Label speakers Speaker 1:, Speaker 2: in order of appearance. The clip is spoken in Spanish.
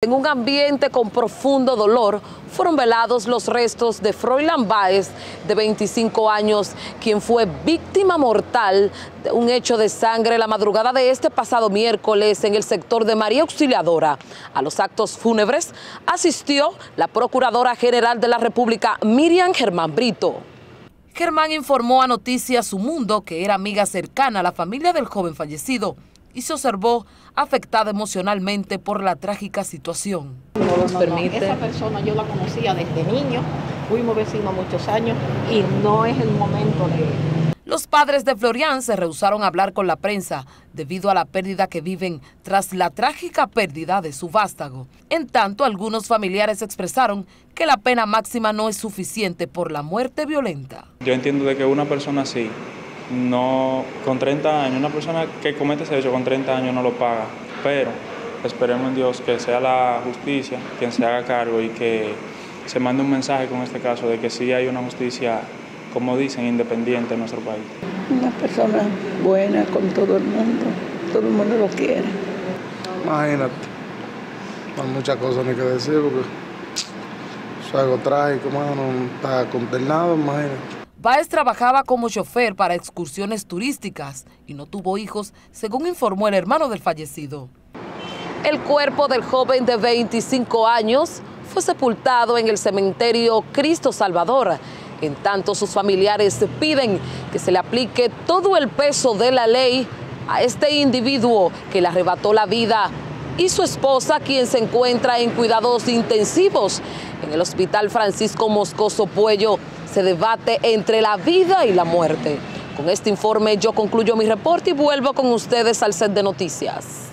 Speaker 1: En un ambiente con profundo dolor, fueron velados los restos de Froilan Báez, de 25 años, quien fue víctima mortal de un hecho de sangre la madrugada de este pasado miércoles en el sector de María Auxiliadora. A los actos fúnebres asistió la Procuradora General de la República, Miriam Germán Brito. Germán informó a Noticias Su Mundo que era amiga cercana a la familia del joven fallecido y se observó afectada emocionalmente por la trágica situación.
Speaker 2: No nos permite. esa persona yo la conocía desde niño, fuimos vecinos muchos años y no es el momento de...
Speaker 1: Los padres de Florian se rehusaron a hablar con la prensa debido a la pérdida que viven tras la trágica pérdida de su vástago. En tanto, algunos familiares expresaron que la pena máxima no es suficiente por la muerte violenta.
Speaker 3: Yo entiendo de que una persona así no, con 30 años, una persona que comete ese hecho con 30 años no lo paga, pero esperemos en Dios que sea la justicia quien se haga cargo y que se mande un mensaje con este caso de que sí hay una justicia, como dicen, independiente en nuestro país.
Speaker 4: Una persona buena con todo el mundo, todo el mundo lo quiere.
Speaker 5: Imagínate, no hay muchas cosas ni que decir porque es algo trágico, mano, está condenado, imagínate.
Speaker 1: Báez trabajaba como chofer para excursiones turísticas y no tuvo hijos, según informó el hermano del fallecido. El cuerpo del joven de 25 años fue sepultado en el cementerio Cristo Salvador. En tanto, sus familiares piden que se le aplique todo el peso de la ley a este individuo que le arrebató la vida y su esposa, quien se encuentra en cuidados intensivos en el Hospital Francisco Moscoso Puello se debate entre la vida y la muerte. Con este informe yo concluyo mi reporte y vuelvo con ustedes al set de noticias.